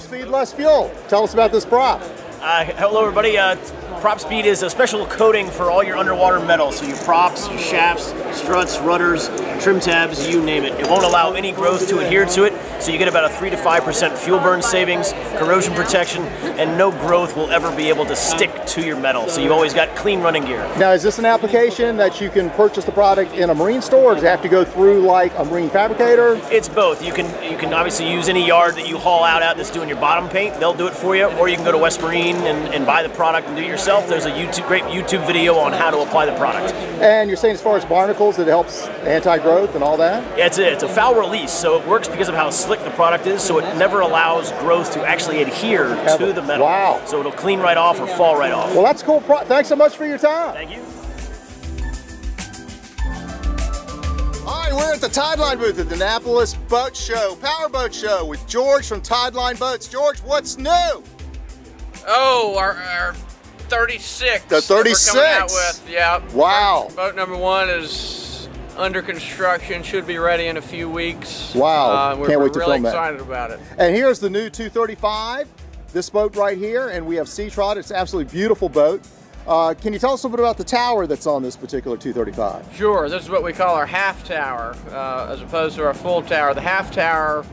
more speed, less fuel. Tell us about this prop. Uh, hello, everybody. Uh, Propspeed is a special coating for all your underwater metal. So your props, your shafts, struts, rudders, trim tabs, you name it. It won't allow any growth to adhere to it. So you get about a 3 to 5% fuel burn savings, corrosion protection, and no growth will ever be able to stick to your metal. So you always got clean running gear. Now, is this an application that you can purchase the product in a marine store, or does it have to go through like a marine fabricator? It's both. You can you can obviously use any yard that you haul out at that's doing your bottom paint. They'll do it for you, or you can go to West Marine and, and buy the product and do it yourself. There's a YouTube great YouTube video on how to apply the product. And you're saying as far as barnacles, it helps anti-growth and all that? Yeah, it's a, it's a foul release, so it works because of how slick the product is, so it never allows growth to actually adhere Ever. to the metal. Wow. So it'll clean right off or fall right off. Well, that's cool. Pro- Thanks so much for your time. Thank you. All right, we're at the Tideline booth at the Annapolis Boat Show, Power Boat Show with George from Tideline Boats. George, what's new? Oh, our, our 36. The that we're coming 36? out with, yeah. Wow. Boat number one is under construction, should be ready in a few weeks. Wow. Uh, we're, Can't we're wait to really film that. excited about it. And here's the new 235, this boat right here, and we have Sea Trot. It's an absolutely beautiful boat. Uh, can you tell us a little bit about the tower that's on this particular 235? Sure, this is what we call our half tower, uh, as opposed to our full tower. The half tower,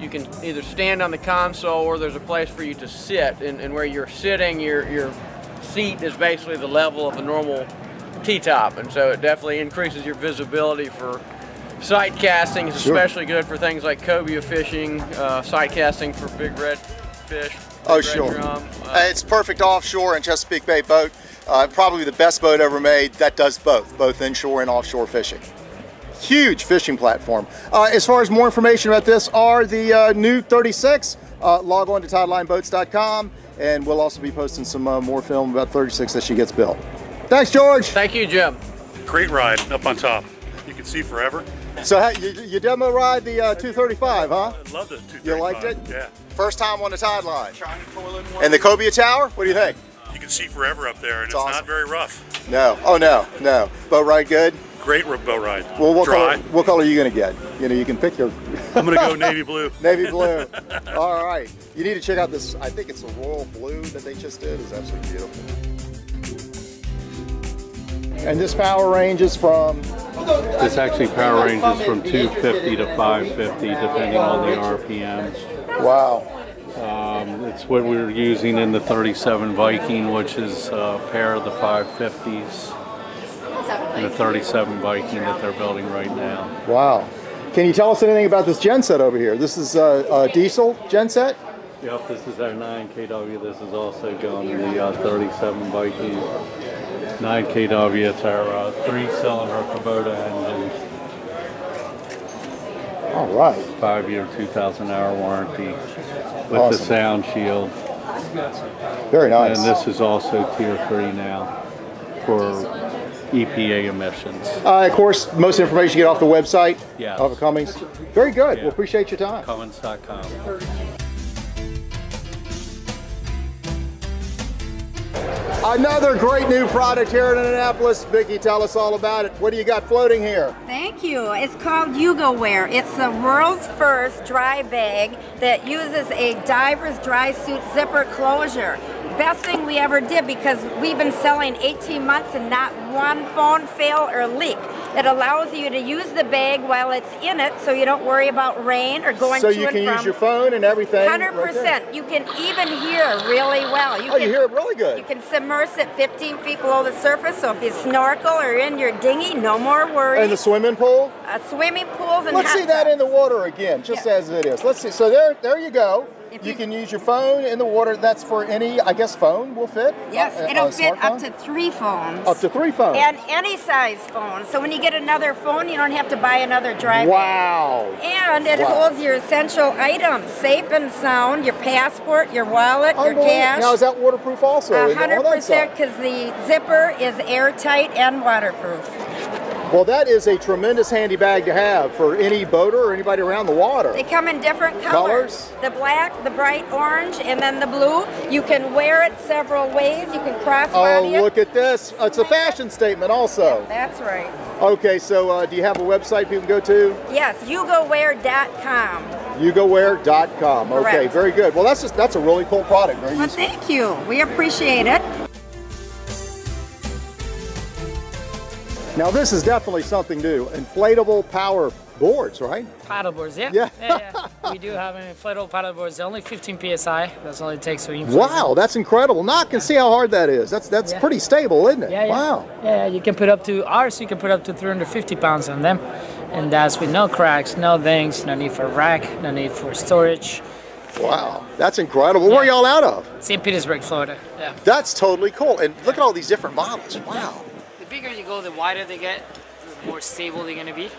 you can either stand on the console or there's a place for you to sit, and, and where you're sitting, your, your seat is basically the level of a normal T-top, and so it definitely increases your visibility for sight casting. It's Sure. especially good for things like cobia fishing, uh, sight casting for big red fish. Oh, big red sure. drum. Uh, it's perfect offshore and Chesapeake Bay boat. Uh, probably the best boat ever made that does both, both inshore and offshore fishing. Huge fishing platform. Uh, as far as more information about this are the uh, new 36, uh, log on to tidelineboats.com and we'll also be posting some uh, more film about 36 as she gets built. Thanks, George. Thank you, Jim. Great ride up on top. You can see forever. So hey, you, you demo ride the uh, 235, huh? I love the 235. You liked it? Yeah. First time on the Tideline. And the Cobia Tower, what do you think? You can see forever up there, and it's, awesome. not very rough. No. Oh no, no. Boat ride good. Great boat ride. Well, what Dry. color? What color are you gonna get? You know, you can pick your I'm gonna go navy blue. navy blue. All right. You need to check out this. I think it's a royal blue that they just did. It's absolutely beautiful. And this power ranges from. This actually power ranges from 250 to 550 depending on the RPMs. Wow. Um, it's what we were using in the 37 Viking, which is a pair of the 550s and the 37 Viking that they're building right now. Wow. Can you tell us anything about this genset over here? This is a, a diesel genset. Yep, this is our 9 kW. This is also going in the uh, 37 Viking. 9 kW, it's our uh, three-cylinder Kubota engine, All right. five-year, 2,000-hour warranty with the sound shield. Very nice. And this is also tier three now for EPA emissions. Uh, of course, most information you get off the website Yes. of Cummins. Very good. Yeah. Well, appreciate your time. Cummins.com. Another great new product here in Annapolis. Vicki, tell us all about it. What do you got floating here? Thank you. It's called UGO Wear. It's the world's first dry bag that uses a diver's dry suit zipper closure. Best thing we ever did because we've been selling 18 months and not one phone fail or leak. It allows you to use the bag while it's in it so you don't worry about rain or going so to you can use your phone and everything. 100%. You can even hear really well. You Oh, can, you hear it really good. You can submerge it 15 feet below the surface, so if you snorkel or in your dinghy, no more worries. And the swimming pool. uh, swimming pools and Let's see that tubs. in the water again, just Yes. as it is. Let's see. So there, there you go. If You, you- can use your phone in the water. That's for any, I guess, phone will fit. Yes, Uh, it'll a fit up to three phones. up to three phones. and any size phone. So when you get another phone, you don't have to buy another drive. wow. And it Wow. holds your essential items, safe and sound, your passport, your wallet, your cash. Now is that waterproof also? A 100% because the zipper is airtight and waterproof. Well, that is a tremendous handy bag to have for any boater or anybody around the water. They come in different colors. Colors? The black, the bright orange, and then the blue. You can wear it several ways. You can cross Oh, it. look at this. It's a fashion statement also. That's right. Okay, so uh, do you have a website people can go to? Yes, ugowear.com. ugowear.com. Okay, Correct. very good. Well, that's just that's a really cool product. Very Well, useful. thank you. We appreciate it. Now this is definitely something new. Inflatable power boards, right? Paddleboards, yeah. Yeah. yeah, we do have an inflatable paddleboards. They're only 15 psi. That's all it takes to inflate. Wow, that's incredible. Now I can see how hard that is. That's that's Yeah. pretty stable, isn't it? Yeah, yeah. Wow. Yeah, you can put up to ours. You can put up to 350 pounds on them, and that's with no cracks, no dings, no need for rack, no need for storage. Wow. That's incredible. Where are y'all out of? St. Petersburg, Florida. Yeah. That's totally cool. And look at all these different models. Wow. The bigger you go, the wider they get, the more stable they're gonna be.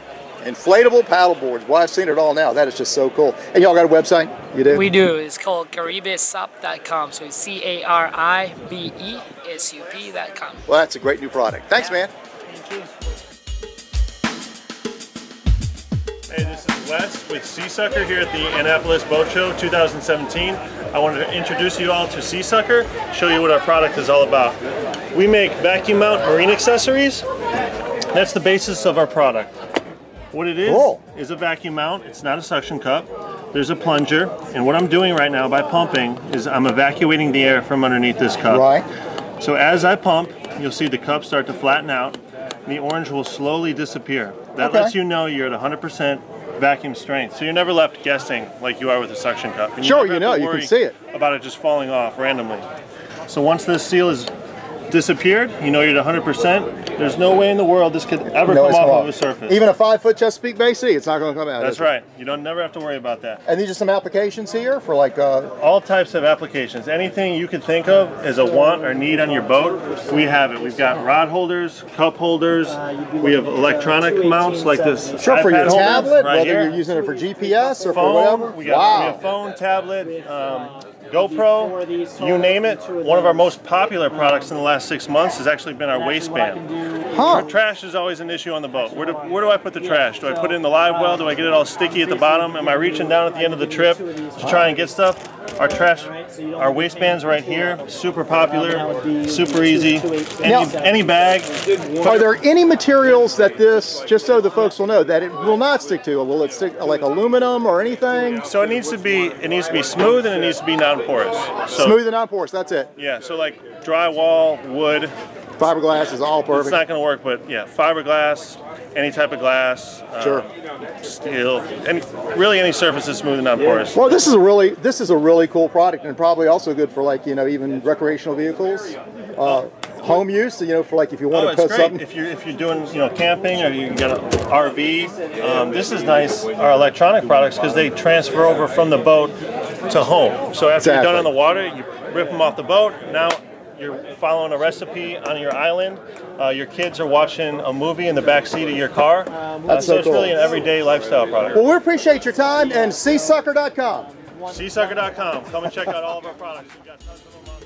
Inflatable paddle boards. Well, I've seen it all now. That is just so cool. And y'all got a website? You do? We do. It's called CaribeSup.com. So it's C A R I B E S U P.com. Well, that's a great new product. Thanks, Yeah. man. Thank you. Hey, this is Wes with Sea Sucker here at the Annapolis Boat Show 2017. I wanted to introduce you all to Sea Sucker, show you what our product is all about. We make vacuum mount marine accessories. That's the basis of our product. What it is Cool. is a vacuum mount. It's not a suction cup. There's a plunger, and what I'm doing right now by pumping is I'm evacuating the air from underneath this cup. Right. So as I pump, you'll see the cup start to flatten out. The orange will slowly disappear. That Okay. lets you know you're at 100% vacuum strength. So you're never left guessing like you are with a suction cup. And Sure, you know, you can see it. About it just falling off randomly. So once this seal is disappeared, you know you're at 100%. There's no way in the world this could ever No, come off come of a surface. Even a five foot Chesapeake Bay Sea, it's not going to come out. That's is it? right. You don't never have to worry about that. And these are some applications here for like, uh, all types of applications. Anything you could think of as a want or need on your boat, we have it. We've got rod holders, cup holders. We have electronic mounts like this. sure for your tablet, right whether here. you're using it for GPS or for whatever. We got, wow. we have phone, tablet, um, GoPro, you name it. One of our most popular products in the last six months has actually been our waistband. Huh. Trash is always an issue on the boat. Where do, where do I put the trash? Do I put it in the live well? Do I get it all sticky at the bottom? Am I reaching down at the end of the trip to try and get stuff? Our trash, our waistbands right here, super popular, super easy. Now- Any, any bag. Are there any materials that this, just so the folks will know, that it will not stick to? Will it stick like aluminum or anything? So it needs to be it needs to be smooth and it needs to be non-porous. So Smooth and non-porous. That's it. yeah, so like drywall, wood, Fiberglass is all perfect. It's not going to work, but yeah, fiberglass, any type of glass, uh, Sure. steel, any really any surface is smooth and not porous. Well, this is a really this is a really cool product, and probably also good for like you know even recreational vehicles, uh, home use. You know, for like if you want Oh, to put great something. if you're if you're doing you know camping or you got an RV. Um, this is nice. Our electronic products because they transfer over from the boat to home. So after you're done on the water, you rip them off the boat. Now you're following a recipe on your island. Uh, your kids are watching a movie in the back seat of your car. Uh, That's so, so it's really an everyday lifestyle product. Well, we appreciate your time and seasucker.com. Seasucker.com. Come and check out all of our products. We've got tons of them on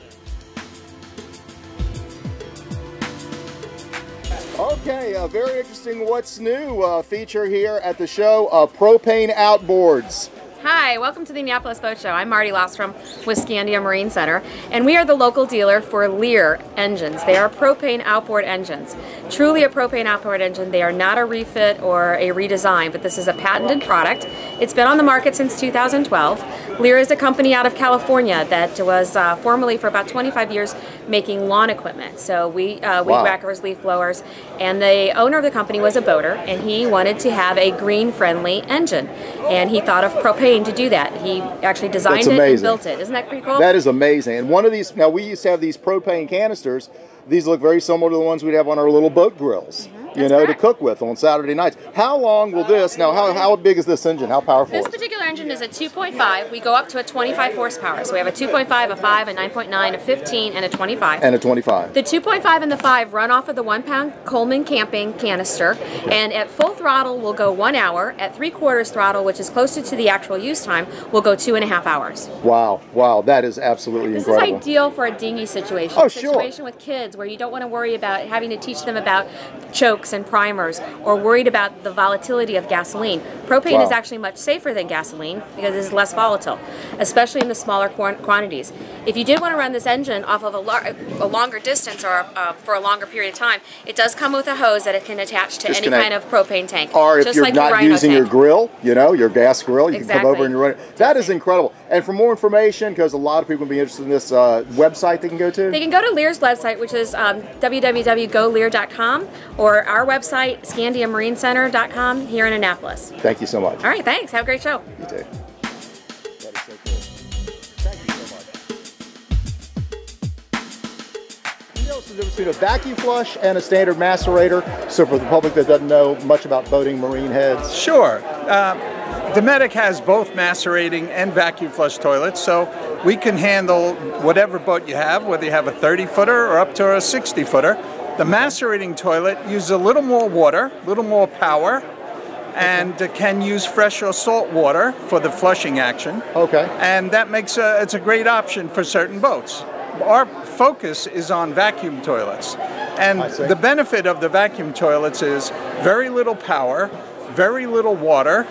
there. Okay, a very interesting what's new uh, feature here at the show: uh, propane outboards. Hi, welcome to the Annapolis Boat Show. I'm Marty Lostrom with Scandia Marine Center, and we are the local dealer for Lehr engines. They are propane outboard engines. Truly a propane outboard engine. They are not a refit or a redesign, but this is a patented product. It's been on the market since 2012. Lehr is a company out of California that was uh, formerly for about 25 years making lawn equipment. So we uh, weed Wow. whackers, leaf blowers, and the owner of the company was a boater, and he wanted to have a green-friendly engine, and he thought of propane to do that. He actually designed it and built it. Isn't that pretty cool? That is amazing. And one of these now we used to have these propane canisters. These look very similar to the ones we'd have on our little boat grills. You Mm-hmm. That's know, to cook with on Saturday nights. How long will this? Now, how, how big is this engine? How powerful? This is engine is a 2.5. We go up to a 25 horsepower. So we have a 2.5, a 5, a 9.9, a 15, and a 25. And a 25. The 2.5 and the 5 run off of the one pound Coleman camping canister, and at full throttle we'll go one hour. At three quarters throttle, which is closer to the actual use time, we'll go two and a half hours. Wow, wow, that is absolutely This incredible. is ideal for a dinghy situation. Oh, a sure. situation with kids where you don't want to worry about having to teach them about chokes and primers or worried about the volatility of gasoline. Propane Wow. is actually much safer than gasoline. Gasoline because it's less volatile, especially in the smaller quantities. If you did want to run this engine off of a, lar- a longer distance or uh, for a longer period of time, it does come with a hose that it can attach to any kind of propane tank. Or if just you're like not using tank. your grill, you know, your gas grill, you can come over and you run it. That is incredible. And for more information, because a lot of people would be interested in this uh, website they can go to. They can go to Lehr's website, which is um, www.golehr.com, or our website, scandiamarinecenter.com, here in Annapolis. Thank you so much. All right, thanks. Have a great show. You too. That is so cool. Thank you so much. Know the difference between a vacuum flush and a standard macerator? So for the public that doesn't know much about boating marine heads. Sure. Uh, Dometic has both macerating and vacuum flush toilets, so we can handle whatever boat you have, whether you have a 30 footer or up to a 60 footer. The macerating toilet uses a little more water, a little more power, and uh, can use fresh or salt water for the flushing action. Okay. And that makes a, it's a great option for certain boats. Our focus is on vacuum toilets. And the benefit of the vacuum toilets is very little power, very little water,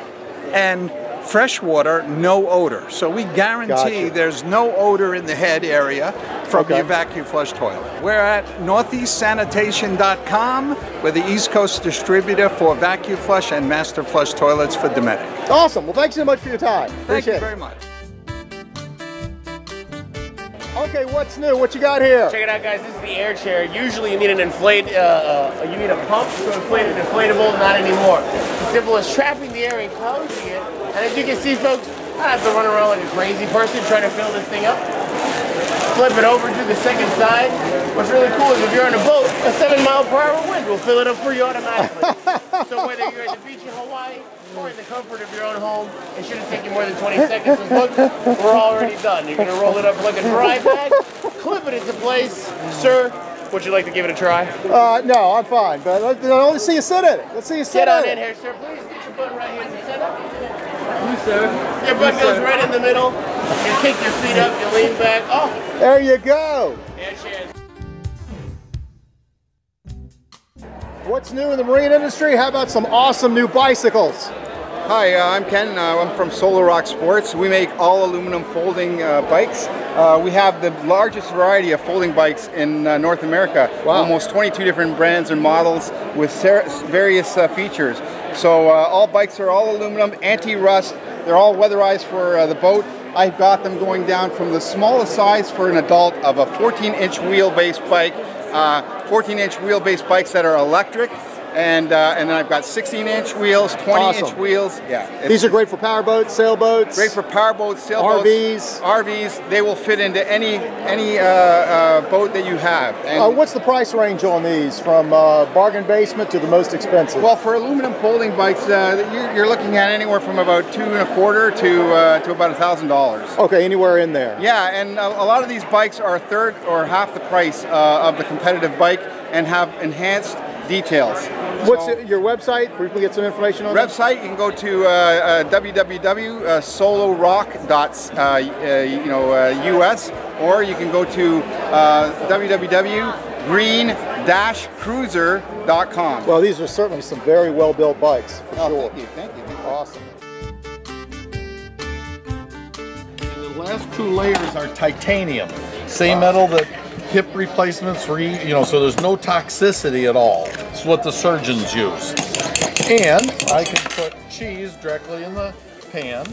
and fresh water, no odor. So we guarantee Gotcha. there's no odor in the head area from Okay. your vacuum flush toilet. We're at northeastsanitation.com. We're the East Coast distributor for vacuum flush and master flush toilets for Dometic. Awesome. Well, thanks so much for your time. Thank you very much. Okay, what's new? What you got here? Check it out, guys. This is the air chair. Usually, you need an inflate. Uh, uh, you need a pump to inflate an inflatable. Not anymore. As simple as trapping the air and closing it. And as you can see, folks, I have to run around like a crazy person trying to fill this thing up. Flip it over to the second side. What's really cool is if you're on a boat, a seven mile per hour wind will fill it up for you automatically. so whether you're at the beach in Hawaii or in the comfort of your own home, it shouldn't take you more than 20 seconds. And look, we're already done. You're gonna roll it up like a dry bag, clip it into place. Sir, would you like to give it a try? Uh, no, I'm fine. But let, let's see you sit in it. Let's see you sit Get on in in it. here, sir. Please get your butt right here in the center. You, sir. Your butt goes right in the middle. You kick your feet up, you lean back. Oh, There you go. air chairs. What's new in the marine industry? How about some awesome new bicycles? Hi, uh, I'm Ken. Uh, I'm from Solorock Sports. We make all aluminum folding uh, bikes. Uh, we have the largest variety of folding bikes in uh, North America. Wow. Almost 22 different brands and models with various uh, features. So uh, all bikes are all aluminum, anti-rust. They're all weatherized for uh, the boat. I've got them going down from the smallest size for an adult of a 14-inch wheelbase bike, Uh, 14-inch wheelbase bikes that are electric, and uh, and then I've got 16-inch wheels, 20-inch wheels. Yeah, These are great for powerboats, sailboats. great for powerboats, sailboats, RVs. RVs. They will fit into any any uh, uh, boat that you have. And Uh, what's the price range on these from uh, bargain basement to the most expensive? well, for aluminum folding bikes, uh, you're, you're looking at anywhere from about two and a quarter to uh, to about a thousand dollars. okay, anywhere in there. Yeah, and a, a lot of these bikes are a third or half the price uh, of the competitive bike and have enhanced details. What's So- your website? Where we can get some information on that? website you can go to uh, uh, www.solorock.us uh, uh, you know uh, us or you can go to uh, www.green-cruiser.com Well, these are certainly some very well built bikes, for Oh, sure. thank you thank you Awesome. The last two layers are titanium, same metal that hip replacements re, you know, so there's no toxicity at all. It's what the surgeons use. And I can put cheese directly in the pan.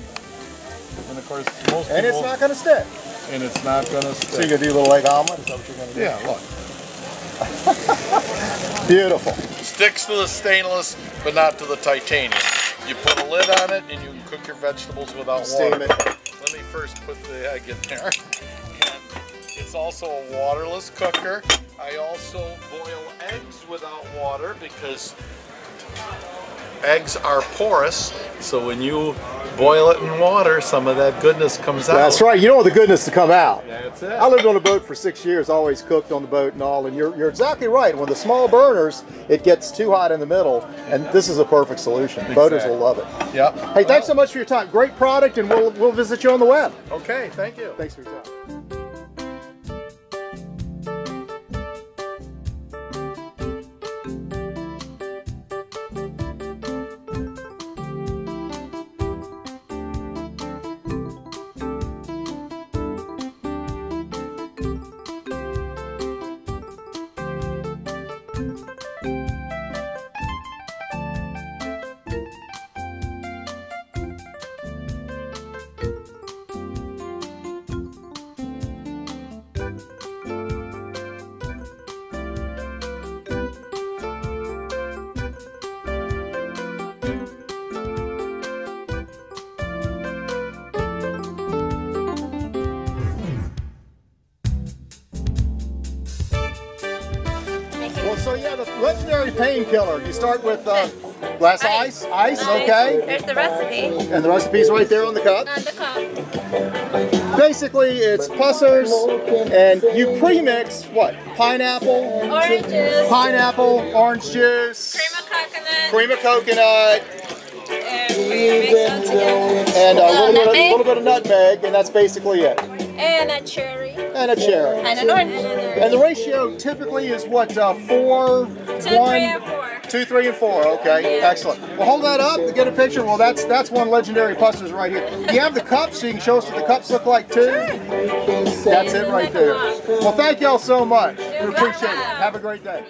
And of course, most And it's not going to stick. and it's not gonna So stick. you're going to do a little egg omelet? Is that what you're going to do? Yeah, look. Beautiful. Sticks to the stainless, but not to the titanium. You put a lid on it and you can cook your vegetables without Steam water. it. Let me first put the egg in there. It's also a waterless cooker. I also boil eggs without water because eggs are porous. So when you boil it in water, some of that goodness comes out. That's right. You don't want the goodness to come out. That's it. I lived on a boat for six years, always cooked on the boat and all, and you're, you're exactly right. When the small burners, it gets too hot in the middle, and this is a perfect solution. Boaters will love it. Yep. Hey, thanks so much for your time. Great product, and we'll, we'll visit you on the web. Okay, thank you. Thanks for your time. Painkiller. You start with uh, glass ice, ice, okay, There's the recipe. and the recipe's right there on the cup. On the cup. Basically, it's Pusser's, and you pre-mix what? Pineapple, Orange juice. pineapple, orange juice, Cream of coconut. cream of coconut, And we mix them together. and a little, bit of, nutmeg. little bit of nutmeg, and that's basically it. And a cherry. And a cherry. And an orange. And the ratio typically is what, uh, four, Two, one, three, and four. two, three, and four. Okay, excellent. Well, hold that up to get a picture. Well, that's that's one legendary Pusser's right here. You have the cups, so you can show us what the cups look like too. That's it right there. Well, thank y'all so much. We appreciate it. Have a great day.